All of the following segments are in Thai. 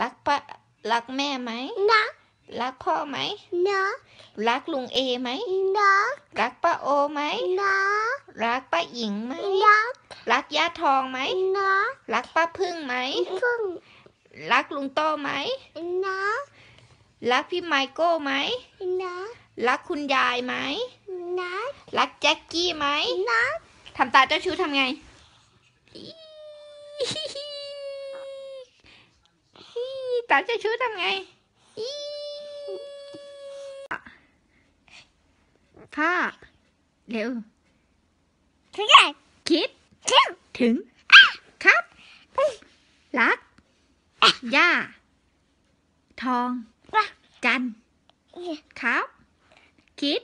รักปะรักแม่ไหมรักรักพ่อไหมรักรักลุงเอไหมรักรักป้าโอไหมรักรักป้าหญิงไหมรักรักย่าทองไหมรักรักป้าพึ่งไหมพึ่งรักลุงโต้ไหมรักรักพี่ไมโก้ไหมรักรักคุณยายไหมรักรักแจ็คกี้ไหมรักทำตาเจ้าชู้ทำไง ตาเจ้าชู้ทำไงพ่อเร็วถึงไงคิด ถึง ครับ รัก ย่า ทอง จัน ครับ คิด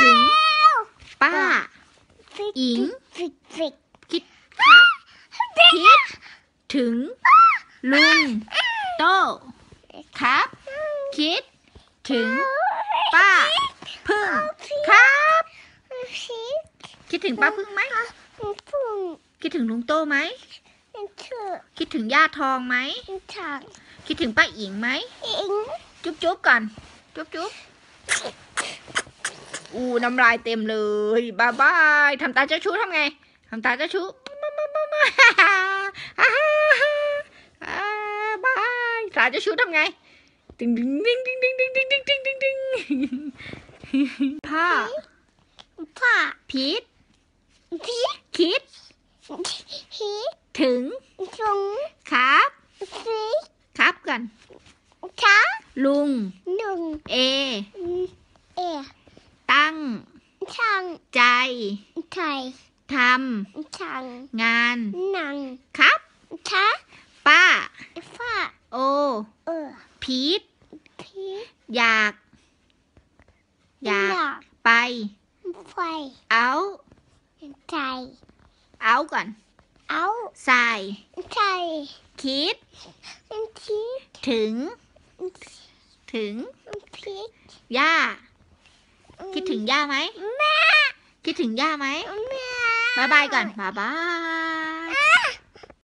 ถึง ป้า อิงฟิกฟิกคิด ครับ คิด ถึง ลุง โต ครับ คิด ถึง ป้า พึ่ง ครับ คิดถึงป้าพึ่งไหม คิดถึงลุงโตไหม คิดถึงย่าทองไหม คิดถึงป้าอิงไหม จุ๊บจุ๊บก่อน จุ๊บจุ๊บอู้น้ำลายเต็มเลยบายบายทำตาเจ้าชู้ทำไงทำตาเจ้าชู้ายตาเจ้าชู้ทำไงดึงดึงดึงดึงดึงดึงดึงดึงดึงดึงดึงพ่อผ้าพีทพีกคิดฮีถึงจงครับฟิกครับก่อนช้าลุงหนึ่งเอ เอ ตั้งทางใจไทยททางำงานนังครับช้าป้าฟ้าโอ พีทพีกอยากอยาก อยาก ไป ไฟเอาใจเอาก่อน เอาใส่ใจคิดพีกถึง ถึงพีกย่า คิดถึงย่าไหมแม่คิดถึงย่าไหมแม่บายบายก่อนบายบาย